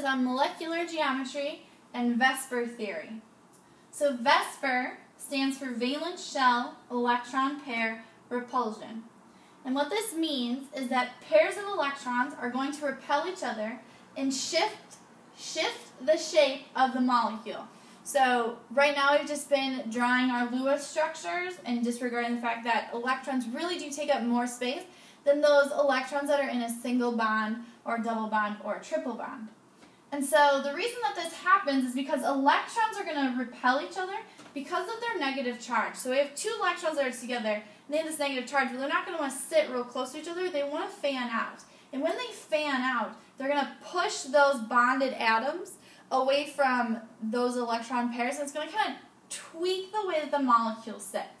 is on molecular geometry and VSEPR theory. So VSEPR stands for valence shell electron pair repulsion. And what this means is that pairs of electrons are going to repel each other and shift, shift the shape of the molecule. So right now we've just been drawing our Lewis structures and disregarding the fact that electrons really do take up more space than those electrons that are in a single bond or double bond or triple bond. And so the reason that this happens is because electrons are going to repel each other because of their negative charge. So we have two electrons that are together, and they have this negative charge, but they're not going to want to sit real close to each other. They want to fan out. And when they fan out, they're going to push those bonded atoms away from those electron pairs, and it's going to kind of tweak the way that the molecule sits.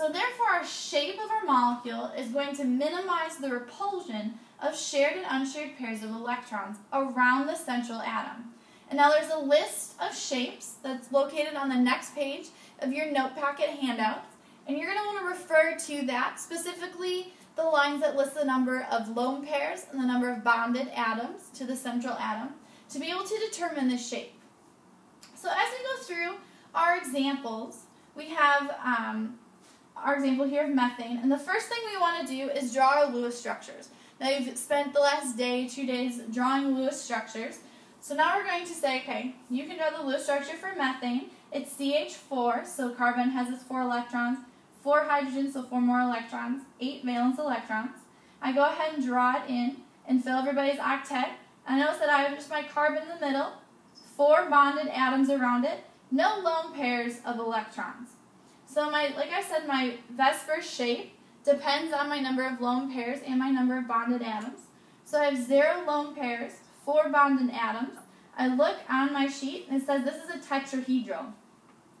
So therefore, our shape of our molecule is going to minimize the repulsion of shared and unshared pairs of electrons around the central atom. And now there's a list of shapes that's located on the next page of your note packet handout. And you're going to want to refer to that, specifically the lines that list the number of lone pairs and the number of bonded atoms to the central atom, to be able to determine the shape. So as we go through our examples, we have um, our example here of methane. And the first thing we want to do is draw our Lewis structures. Now you've spent the last day, two days, drawing Lewis structures. So now we're going to say, okay, you can draw the Lewis structure for methane. It's CH4, so carbon has its four electrons, four hydrogens, so four more electrons, eight valence electrons. I go ahead and draw it in and fill everybody's octet. I notice that I have just my carbon in the middle, four bonded atoms around it, no lone pairs of electrons. So my, like I said, my VSEPR shape depends on my number of lone pairs and my number of bonded atoms. So I have zero lone pairs, four bonded atoms. I look on my sheet and it says this is a tetrahedral.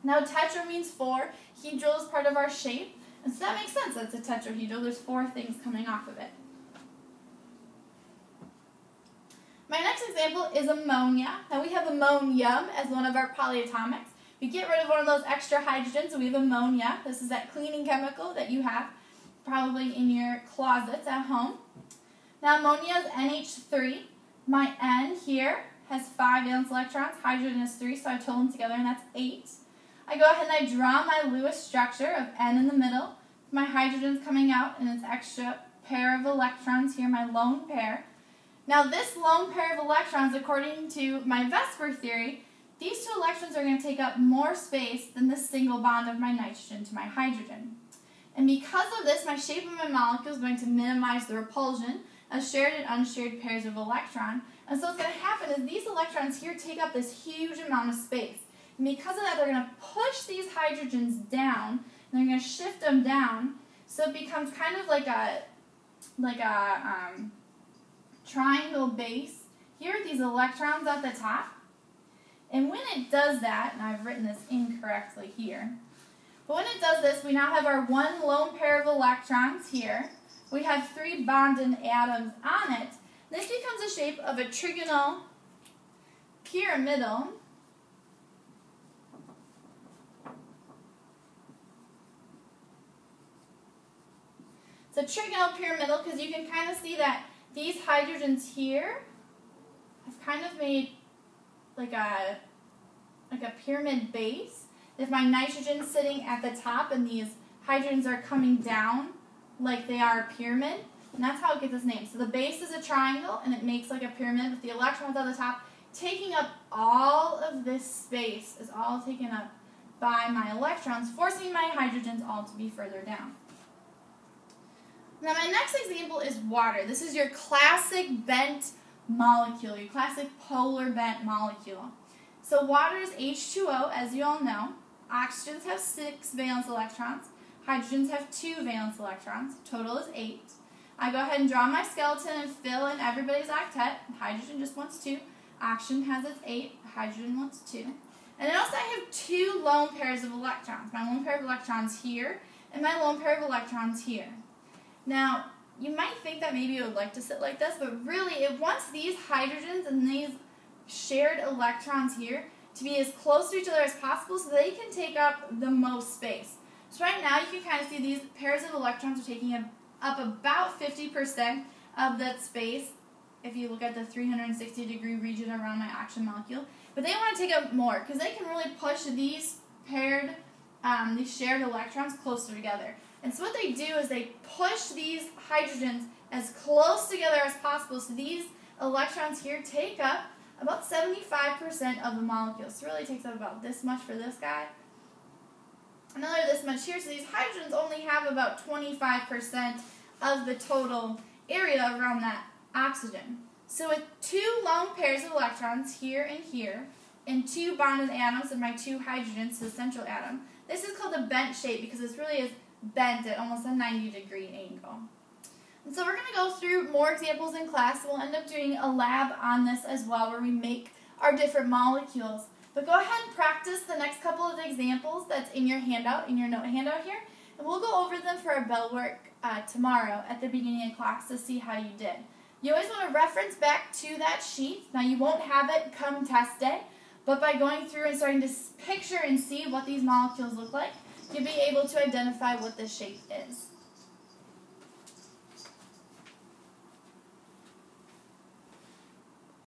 Now tetra means four, hedral is part of our shape, and so that makes sense. That's a tetrahedral. There's four things coming off of it. My next example is ammonia. Now we have ammonium as one of our polyatomics. We get rid of one of those extra hydrogens, we have ammonia. This is that cleaning chemical that you have probably in your closets at home. Now ammonia is NH3. My N here has 5 valence electrons. Hydrogen is 3, so I total them together, and that's 8. I go ahead and I draw my Lewis structure of N in the middle. My hydrogen's coming out, and it's extra pair of electrons here, my lone pair. Now this lone pair of electrons, according to my VSEPR theory, these two electrons are going to take up more space than the single bond of my nitrogen to my hydrogen. And because of this, my shape of my molecule is going to minimize the repulsion of shared and unshared pairs of electron. And so what's going to happen is these electrons here take up this huge amount of space. And because of that, they're going to push these hydrogens down, and they're going to shift them down, so it becomes kind of like a, like a um, triangle base. Here are these electrons at the top, and when it does that, and I've written this incorrectly here, but when it does this, we now have our one lone pair of electrons here. We have three bonded atoms on it. This becomes the shape of a trigonal pyramidal. It's a trigonal pyramidal because you can kind of see that these hydrogens here have kind of made like a like a pyramid base. If my nitrogen's sitting at the top and these hydrogens are coming down like they are a pyramid, and that's how it gets its name. So the base is a triangle and it makes like a pyramid with the electrons at the top taking up all of this space is all taken up by my electrons, forcing my hydrogens all to be further down. Now my next example is water. This is your classic bent molecule, your classic polar bent molecule. So water is H2O, as you all know. Oxygens have six valence electrons. Hydrogens have two valence electrons. Total is eight. I go ahead and draw my skeleton and fill in everybody's octet. Hydrogen just wants two. Oxygen has its eight. Hydrogen wants two. And then also I have two lone pairs of electrons. My lone pair of electrons here, and my lone pair of electrons here. Now, you might think that maybe it would like to sit like this, but really it wants these hydrogens and these shared electrons here to be as close to each other as possible so they can take up the most space. So right now you can kind of see these pairs of electrons are taking up about 50% of that space if you look at the 360 degree region around my oxygen molecule. But they want to take up more because they can really push these paired, um, these shared electrons closer together. And so what they do is they push these hydrogens as close together as possible so these electrons here take up about 75% of the molecule. So it really takes up about this much for this guy. Another this much here. So these hydrogens only have about 25% of the total area around that oxygen. So with two lone pairs of electrons here and here, and two bonded atoms of my two hydrogens to the central atom, this is called a bent shape because this really is bent at almost a 90 degree angle. And so we're going to go through more examples in class. We'll end up doing a lab on this as well where we make our different molecules. But go ahead and practice the next couple of examples that's in your handout, in your note handout here. And we'll go over them for our bell work uh, tomorrow at the beginning of class to see how you did. You always want to reference back to that sheet. Now you won't have it come test day, but by going through and starting to picture and see what these molecules look like, you'll be able to identify what the shape is.